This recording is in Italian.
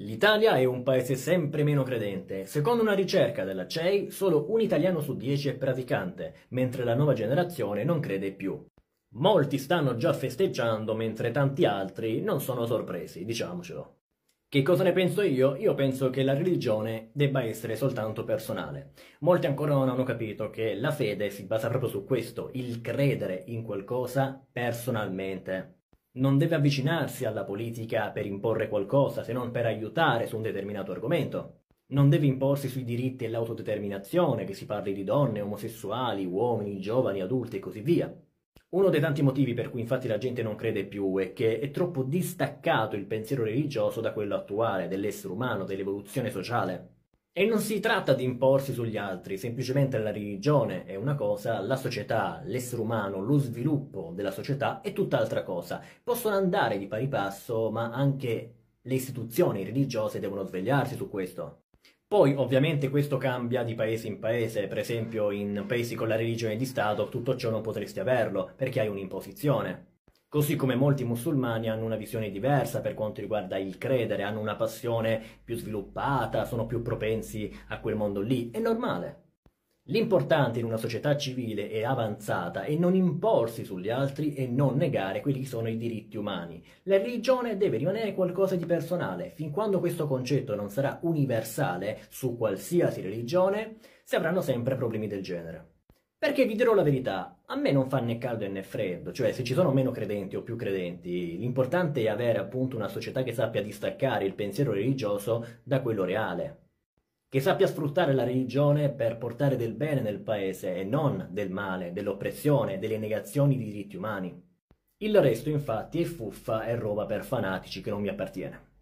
L'Italia è un paese sempre meno credente. Secondo una ricerca della CEI, solo un italiano su dieci è praticante, mentre la nuova generazione non crede più. Molti stanno già festeggiando, mentre tanti altri non sono sorpresi, diciamocelo. Che cosa ne penso io? Io penso che la religione debba essere soltanto personale. Molti ancora non hanno capito che la fede si basa proprio su questo, il credere in qualcosa personalmente non deve avvicinarsi alla politica per imporre qualcosa, se non per aiutare su un determinato argomento. Non deve imporsi sui diritti e l'autodeterminazione, che si parli di donne, omosessuali, uomini, giovani, adulti e così via. Uno dei tanti motivi per cui infatti la gente non crede più è che è troppo distaccato il pensiero religioso da quello attuale, dell'essere umano, dell'evoluzione sociale. E non si tratta di imporsi sugli altri, semplicemente la religione è una cosa, la società, l'essere umano, lo sviluppo della società è tutt'altra cosa. Possono andare di pari passo, ma anche le istituzioni religiose devono svegliarsi su questo. Poi ovviamente questo cambia di paese in paese, per esempio in paesi con la religione di Stato tutto ciò non potresti averlo, perché hai un'imposizione. Così come molti musulmani hanno una visione diversa per quanto riguarda il credere, hanno una passione più sviluppata, sono più propensi a quel mondo lì, è normale. L'importante in una società civile e avanzata è non imporsi sugli altri e non negare quelli che sono i diritti umani. La religione deve rimanere qualcosa di personale. Fin quando questo concetto non sarà universale su qualsiasi religione, si avranno sempre problemi del genere. Perché vi dirò la verità, a me non fa né caldo né freddo, cioè se ci sono meno credenti o più credenti, l'importante è avere appunto una società che sappia distaccare il pensiero religioso da quello reale, che sappia sfruttare la religione per portare del bene nel paese e non del male, dell'oppressione, delle negazioni di diritti umani. Il resto infatti è fuffa e roba per fanatici che non mi appartiene.